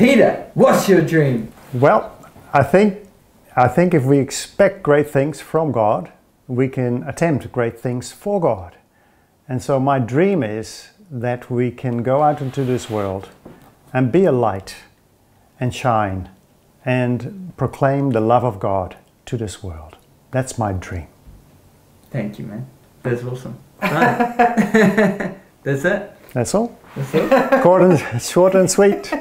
Peter, what's your dream? Well, I think I think if we expect great things from God, we can attempt great things for God. And so my dream is that we can go out into this world and be a light and shine and proclaim the love of God to this world. That's my dream. Thank you, man. That's awesome. Right. That's it. That's all. That's it. Short and, short and sweet.